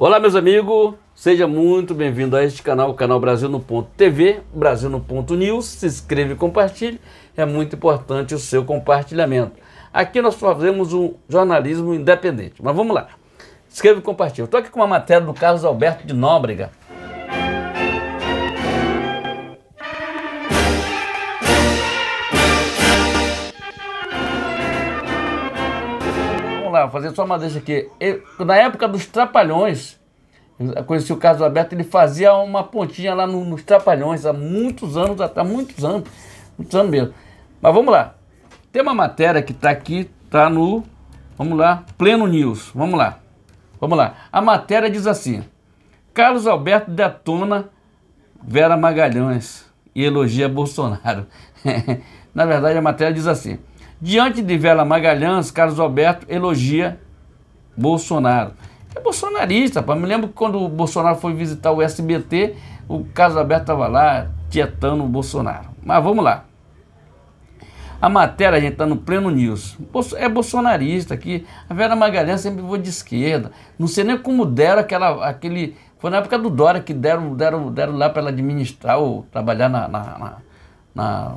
Olá, meus amigos, seja muito bem-vindo a este canal, o canal Brasil no Ponto TV, Brasil no Ponto News. Se inscreva e compartilhe, é muito importante o seu compartilhamento. Aqui nós fazemos um jornalismo independente, mas vamos lá. Inscreva e compartilhe. Estou aqui com uma matéria do Carlos Alberto de Nóbrega. Fazer só uma deixa aqui. Eu, na época dos Trapalhões, eu conheci o Carlos Alberto, ele fazia uma pontinha lá no, nos Trapalhões há muitos anos, há muitos anos, muitos anos mesmo. Mas vamos lá. Tem uma matéria que está aqui, está no, vamos lá, Pleno News. Vamos lá. Vamos lá. A matéria diz assim: Carlos Alberto detona Vera Magalhães e elogia Bolsonaro. Na verdade, a matéria diz assim: Diante de Vera Magalhães, Carlos Alberto elogia Bolsonaro. É bolsonarista, pá. Me lembro que quando o Bolsonaro foi visitar o SBT, o Carlos Alberto estava lá tietando o Bolsonaro. Mas vamos lá. A matéria, a gente está no pleno news. É bolsonarista aqui. A Vera Magalhães sempre foi de esquerda. Não sei nem como deram aquela, aquele. Foi na época do Dória que deram, deram, deram lá para ela administrar ou trabalhar na, na, na, na,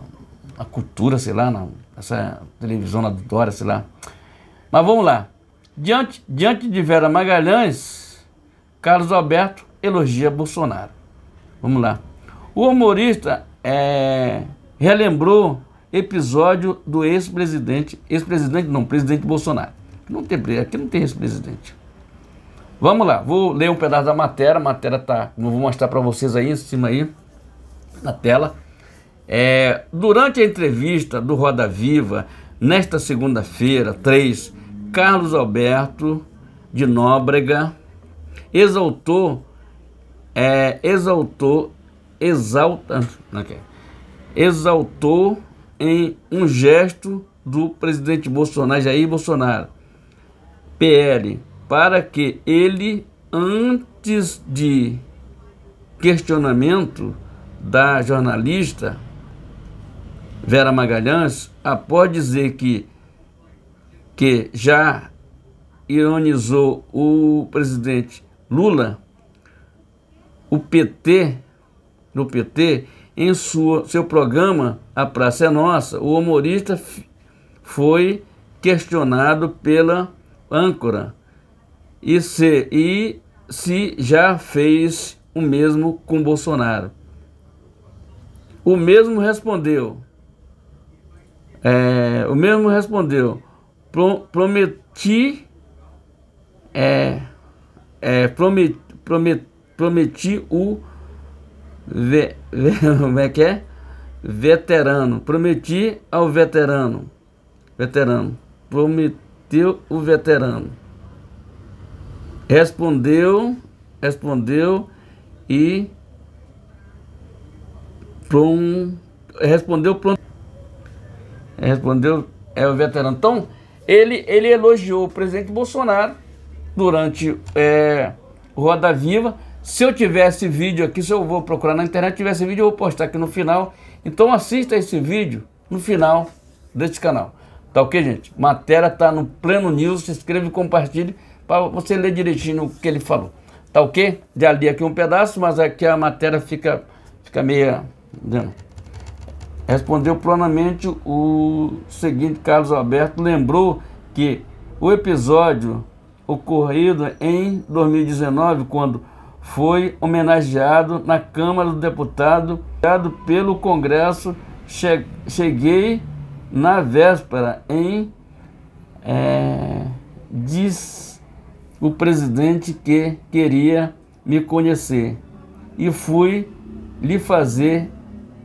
na cultura, sei lá, na, essa televisão do Dória, sei lá. Mas vamos lá. Diante, diante de Vera Magalhães, Carlos Alberto elogia Bolsonaro. Vamos lá. O humorista é, relembrou episódio do ex-presidente, ex-presidente não, presidente Bolsonaro. Não tem, aqui não tem ex-presidente. Vamos lá, vou ler um pedaço da matéria, a matéria tá, vou mostrar para vocês aí em cima aí, na tela. É, durante a entrevista do Roda Viva, nesta segunda-feira, 3, Carlos Alberto de Nóbrega exaltou, é, exaltou, exalta, okay, exaltou em um gesto do presidente Bolsonaro, Jair Bolsonaro, PL, para que ele, antes de questionamento da jornalista Vera Magalhães, após dizer que, que já ironizou o presidente Lula, o PT, no PT, em sua, seu programa A Praça é Nossa, o humorista foi questionado pela âncora e se, e se já fez o mesmo com Bolsonaro. O mesmo respondeu. É, o mesmo respondeu. Pro, prometi. É, é, prometi, o Ve, ve, como é que é? Veterano. Prometi ao veterano. Veterano. Prometeu o veterano. Respondeu, respondeu e prom, respondeu pronto. Respondeu é o veterano. Então, ele, ele elogiou o presidente Bolsonaro durante é, Roda Viva se eu tivesse vídeo aqui, se eu vou procurar na internet, tivesse vídeo, eu vou postar aqui no final. Então assista esse vídeo no final deste canal. Tá ok, gente? Matéria tá no Pleno News. Se inscreva e compartilhe para você ler direitinho o que ele falou. Tá ok? Já li aqui um pedaço, mas aqui a matéria fica, fica meia... Respondeu plenamente o seguinte, Carlos Alberto lembrou que o episódio ocorrido em 2019, quando foi homenageado na Câmara do Deputado pelo Congresso. Cheguei na véspera em é, diz o presidente que queria me conhecer e fui lhe fazer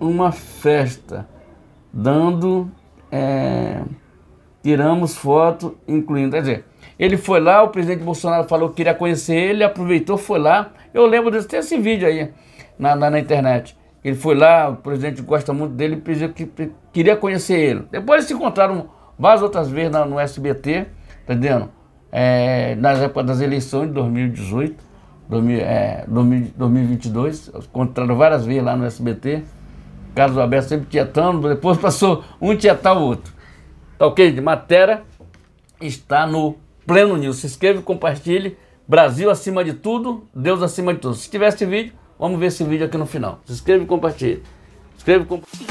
uma festa, dando é, tiramos foto, incluindo, quer dizer, ele foi lá, o presidente Bolsonaro falou que queria conhecer ele, aproveitou, foi lá. Eu lembro desse, tem esse vídeo aí na, na, na, internet. Ele foi lá, o presidente gosta muito dele, pediu que queria conhecer ele. Depois eles se encontraram várias outras vezes na, no SBT, tá entendendo? É, nas épocas das eleições de 2018, 2000, é, 2022, encontraram várias vezes lá no SBT. Carlos Alberto sempre tietando, depois passou um tietar o outro. Tá ok? Matéria está no Pleno News. Se inscreva, compartilhe Brasil acima de tudo, Deus acima de tudo. Se tiver esse vídeo, vamos ver esse vídeo aqui no final. Se inscreva e compartilhe. Se inscreva e compartilhe.